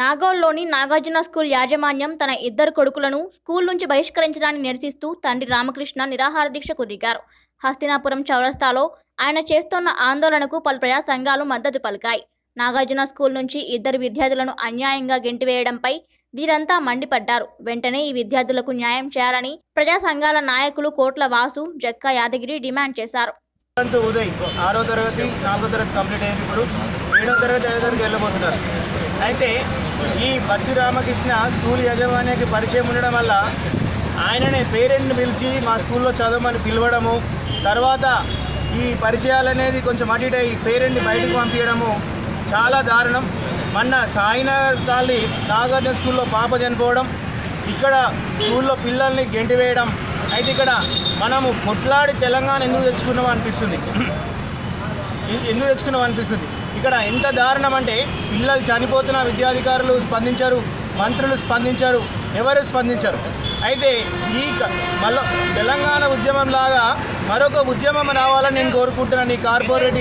నాగోల్లోని Nagarjuna school యాజమాన్యం తన ఇద్దరు కొడుకులను స్కూల్ నుంచి బహిష్కరించడాన్ని నిరసిస్తూ తండ్రి రామకృష్ణ నిరాహార దీక్షకు దిగారు. హస్తినాపురం చౌరస్తాలో ఆయన చేస్తున్న ఆందోళనకు పలు ప్రజా సంఘాలు మద్దతు పలికాయి. నాగార్జున స్కూల్ నుంచి ఇద్దరు విద్యార్థులను అన్యాయంగా గెంటివేయడంపై వీరంతా మండిపడ్డారు. వెంటనే ఈ విద్యార్థులకు న్యాయం చేయాలని ప్రజా సంఘాల నాయకులు కోట్ల వాసు జక్కా యాదగిరి డిమాండ్ చేశారు. ఉదయ్ ఆరో తరగతి నాలుగో తరగతి కంప్లీట్ అయ్యింది ఇప్పుడు ఏడో తరగతి ఐదో తరగతి వెళ్ళబోతున్నారు. అయితే ఈ బచ్చి రామకృష్ణ స్కూల్ యజమానికి పరిచయం ఉండడం వల్ల ఆయననే పేరెంట్ని పిలిచి మా స్కూల్లో చదవమని పిలవడము తర్వాత ఈ పరిచయాలు అనేది కొంచెం అడిట్ అయ్యి పేరెంట్ని బయటకు పంపించడము చాలా దారుణం. మొన్న సాయినగర్ కాలి నాగార్జున స్కూల్లో పాప చనిపోవడం ఇక్కడ స్కూల్లో పిల్లల్ని గెంటివేయడం అయితే ఇక్కడ మనము కొట్లాడి తెలంగాణ ఎందుకు తెచ్చుకున్నాం అనిపిస్తుంది. ఎందుకు తెచ్చుకున్నాం అనిపిస్తుంది? ఇక్కడ ఎంత దారుణం అంటే పిల్లలు చనిపోతున్న విద్యాధికారులు స్పందించారు మంత్రులు స్పందించారు ఎవరు స్పందించారు? అయితే ఈ మళ్ళ మళ్ళీ తెలంగాణ ఉద్యమం లాగా మరొక ఉద్యమం రావాలని నేను కోరుకుంటున్నాను ఈ కార్పొరేట్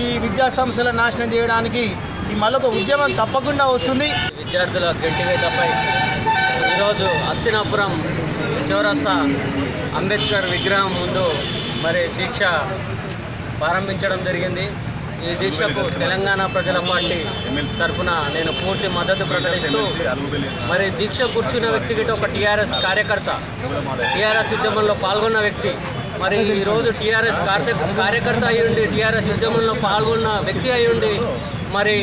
ఈ విద్యా సంస్థల నాశనం చేయడానికి ఈ మరొక ఉద్యమం తప్పకుండా వస్తుంది. విద్యార్థుల గట్టివేతపై ఈరోజు అస్సినాపురం చౌరస్తా అంబేద్కర్ విగ్రహం ముందు మరి దీక్ష ప్రారంభించడం జరిగింది. ఈ దీక్షకు తెలంగాణ ప్రజల పార్టీ తరఫున నేను పూర్తి మద్దతు ప్రకటిస్తూ మరి దీక్ష కూర్చున్న వ్యక్తి ఒక టీఆర్ఎస్ కార్యకర్త టీఆర్ఎస్ ఉద్యమంలో పాల్గొన్న వ్యక్తి మరి ఈరోజు టీఆర్ఎస్ కార్యకర్త అయ్యుండి టీఆర్ఎస్ ఉద్యమంలో పాల్గొన్న వ్యక్తి అయ్యుండి మరి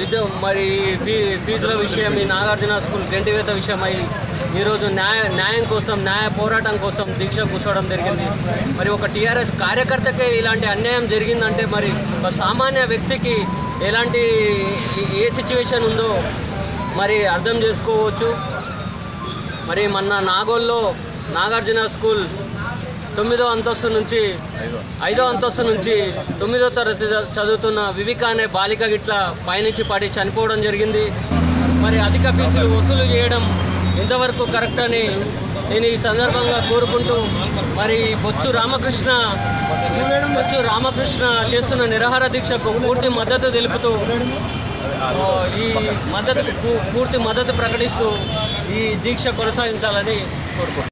యుద్ధం మరి ఫీ ఫీజుల విషయం ఈ నాగార్జున స్కూల్ గంటివేత విషయమై ఈరోజు న్యాయ న్యాయం కోసం న్యాయ పోరాటం కోసం దీక్ష కూర్చోవడం జరిగింది. మరి ఒక టీఆర్ఎస్ కార్యకర్తకే ఇలాంటి అన్యాయం జరిగిందంటే మరి ఒక సామాన్య వ్యక్తికి ఎలాంటి ఏ సిచ్యువేషన్ ఉందో మరి అర్థం చేసుకోవచ్చు. మరి మొన్న నాగోల్లో నాగార్జున స్కూల్ తొమ్మిదో అంతస్తు నుంచి ఐదో. అంతస్తు నుంచి తొమ్మిదో తరగతి చదువుతున్న వివిక అనే బాలిక గిట్ల పైనుంచి పడి చనిపోవడం జరిగింది. మరి అధిక ఫీజులు వసూలు చేయడం ఎంతవరకు కరెక్ట్ అని నేను ఈ సందర్భంగా కోరుకుంటూ మరి బొచ్చు రామకృష్ణ బొచ్చు రామకృష్ణ చేస్తున్న నిరాహార దీక్షకు పూర్తి మద్దతు తెలుపుతూ ఈ మద్దతు పూర్తి మద్దతు ప్రకటిస్తూ ఈ దీక్ష కొనసాగించాలని కోరుకుంటున్నాను.